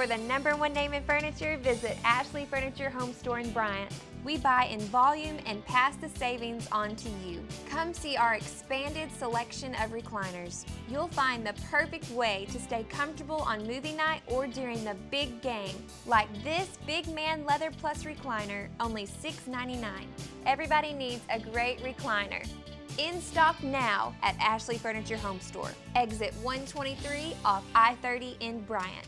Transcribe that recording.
For the number one name in furniture, visit Ashley Furniture Home Store in Bryant. We buy in volume and pass the savings on to you. Come see our expanded selection of recliners. You'll find the perfect way to stay comfortable on movie night or during the big game, like this Big Man Leather Plus recliner, only $6.99. Everybody needs a great recliner. In stock now at Ashley Furniture Home Store, exit 123 off I-30 in Bryant.